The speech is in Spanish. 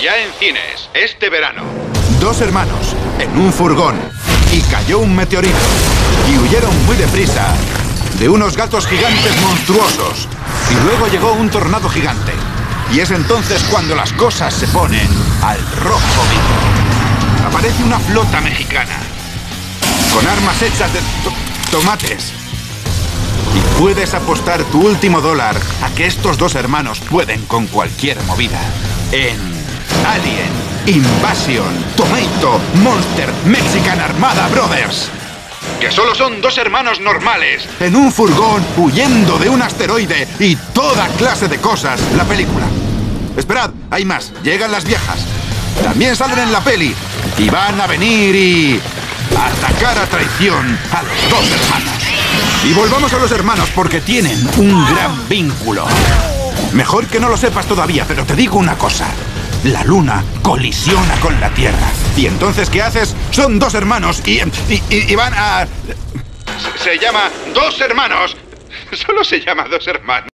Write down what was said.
Ya en cines, este verano. Dos hermanos en un furgón y cayó un meteorito y huyeron muy deprisa de unos gatos gigantes monstruosos y luego llegó un tornado gigante. Y es entonces cuando las cosas se ponen al rojo vivo. Aparece una flota mexicana con armas hechas de to- tomates. Y puedes apostar tu último dólar a que estos dos hermanos pueden con cualquier movida. En Alien, Invasion, Tomato, Monster, Mexican Armada Brothers. Que solo son dos hermanos normales. En un furgón huyendo de un asteroide y toda clase de cosas. La película. Esperad, hay más. Llegan las viejas. También salen en la peli. Y van a venir y... atacar a traición a los dos hermanos. Y volvamos a los hermanos porque tienen un gran vínculo. Mejor que no lo sepas todavía, pero te digo una cosa. La luna colisiona con la Tierra. ¿Y entonces qué haces? Son dos hermanos y, y, van a... Se llama Dos Hermanos. Solo se llama Dos Hermanos.